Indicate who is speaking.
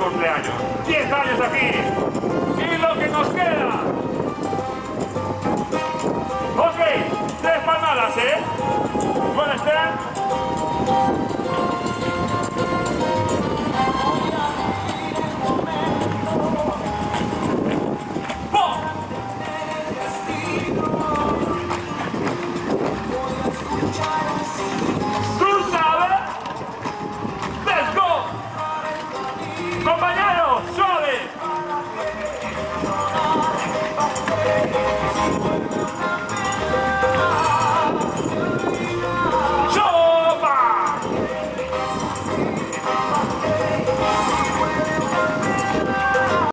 Speaker 1: cumpleaños. años aquí!